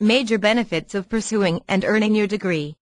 Major benefits of pursuing and earning your degree.